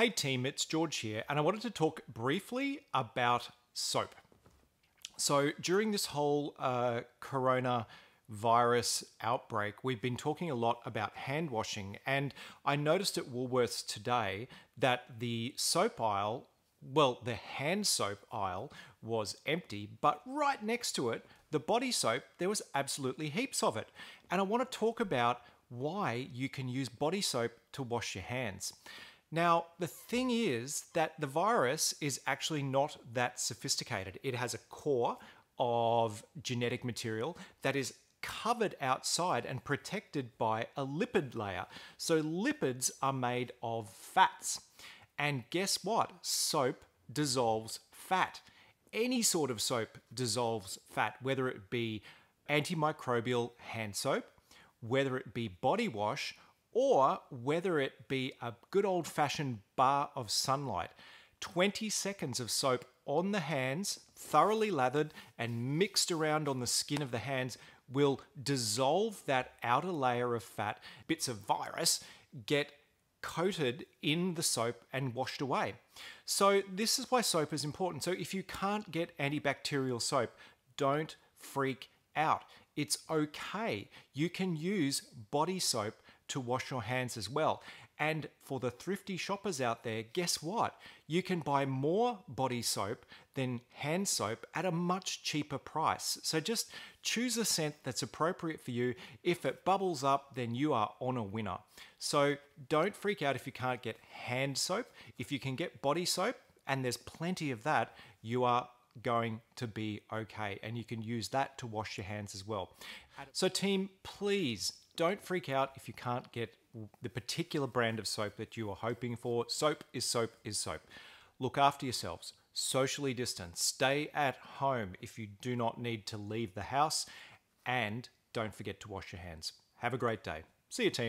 Hey team, it's George here, and I wanted to talk briefly about soap. So, during this whole uh, corona virus outbreak, we've been talking a lot about hand washing, and I noticed at Woolworths today that the soap aisle, well, the hand soap aisle was empty, but right next to it, the body soap, there was absolutely heaps of it. And I want to talk about why you can use body soap to wash your hands. Now, the thing is that the virus is actually not that sophisticated. It has a core of genetic material that is covered outside and protected by a lipid layer. So, lipids are made of fats. And guess what? Soap dissolves fat. Any sort of soap dissolves fat, whether it be antimicrobial hand soap, whether it be body wash, or whether it be a good old fashioned bar of sunlight. 20 seconds of soap on the hands, thoroughly lathered and mixed around on the skin of the hands, will dissolve that outer layer of fat. Bits of virus get coated in the soap and washed away. So, this is why soap is important. So, if you can't get antibacterial soap, don't freak out. It's okay. You can use body soap to wash your hands as well. And for the thrifty shoppers out there, guess what? You can buy more body soap than hand soap at a much cheaper price. So just choose a scent that's appropriate for you. If it bubbles up, then you are on a winner. So don't freak out if you can't get hand soap. If you can get body soap, and there's plenty of that, you are going to be okay. And you can use that to wash your hands as well. So, team, please don't freak out if you can't get the particular brand of soap that you are hoping for. Soap is soap is soap. Look after yourselves. Socially distance. Stay at home if you do not need to leave the house. And don't forget to wash your hands. Have a great day. See you, team.